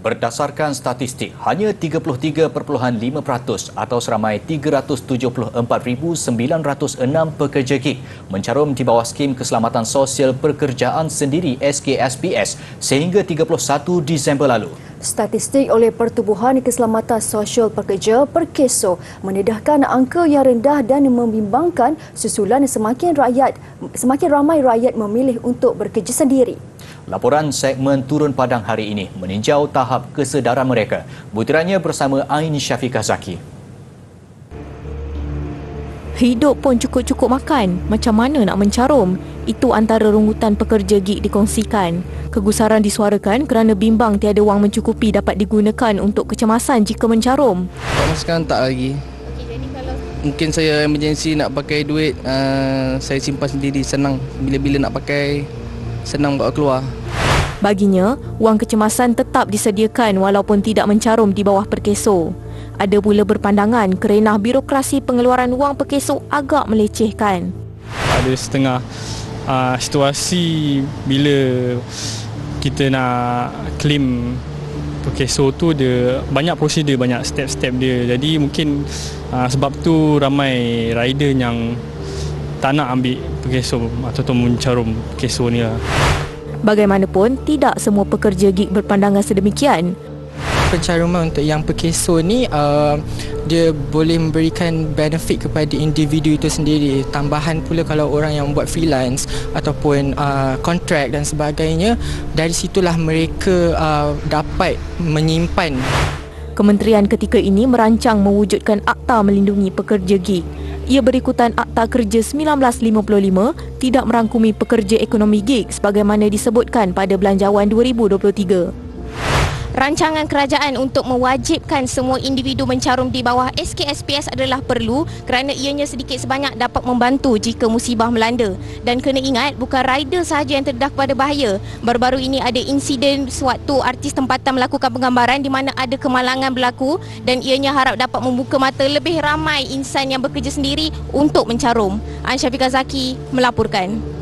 Berdasarkan statistik, hanya 33.5% atau seramai 374,906 pekerja gig mencarum di bawah skim keselamatan sosial pekerjaan sendiri SKSPS sehingga 31 Disember lalu. Statistik oleh Pertubuhan Keselamatan Sosial Pekerja Perkeso mendedahkan angka yang rendah dan membimbangkan susulan semakin rakyat semakin ramai rakyat memilih untuk bekerja sendiri. Laporan segmen Turun Padang hari ini meninjau tahap kesedaran mereka. Butirannya bersama Aini Syafiqah Zaki. Hidup pun cukup-cukup makan. Macam mana nak mencarum? Itu antara rungutan pekerja gig dikongsikan. Kegusaran disuarakan kerana bimbang tiada wang mencukupi dapat digunakan untuk kecemasan jika mencarum. Kalau sekarang tak lagi. Mungkin saya emergency nak pakai duit, uh, saya simpan sendiri senang. Bila-bila nak pakai, senang bawa keluar. Baginya, wang kecemasan tetap disediakan walaupun tidak mencarum di bawah perkeso. Ada pula berpandangan kerenah birokrasi pengeluaran wang perkeso agak melecehkan. Ada setengah uh, situasi bila kita nak claim perkeso tu dia banyak prosedur banyak step-step dia jadi mungkin uh, sebab tu ramai rider yang tak nak ambil perkeso atau mencarum perkeso ni lah. Bagaimanapun, tidak semua pekerja gig berpandangan sedemikian. Pencaruman untuk yang perkeso ni uh, dia boleh memberikan benefit kepada individu itu sendiri. Tambahan pula kalau orang yang buat freelance ataupun uh, kontrak dan sebagainya, dari situlah mereka uh, dapat menyimpan Kementerian ketika ini merancang mewujudkan akta melindungi pekerja gig. Ia berikutan Akta Kerja 1955 tidak merangkumi pekerja ekonomi gig sebagaimana disebutkan pada Belanjawan 2023. Rancangan kerajaan untuk mewajibkan semua individu mencarum di bawah SKSPS adalah perlu kerana ianya sedikit sebanyak dapat membantu jika musibah melanda. Dan kena ingat, bukan rider sahaja yang terdedah kepada bahaya. Baru-baru ini ada insiden sewaktu artis tempatan melakukan penggambaran di mana ada kemalangan berlaku dan ianya harap dapat membuka mata lebih ramai insan yang bekerja sendiri untuk mencarum. Ansyafiqah Zaki melaporkan.